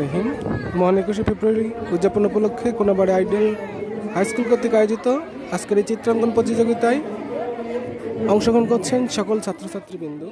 রহিম। মহান একুশে ফেব্রুয়ারি উদযাপন উপলক্ষে কোনাবাড়ি আইডেল হাই স্কুল কর্তৃক আয়োজিত আজকের এই চিত্রাঙ্কন প্রতিযোগিতায় অংশগ্রহণ করছেন সকল ছাত্রছাত্রীবৃন্দ।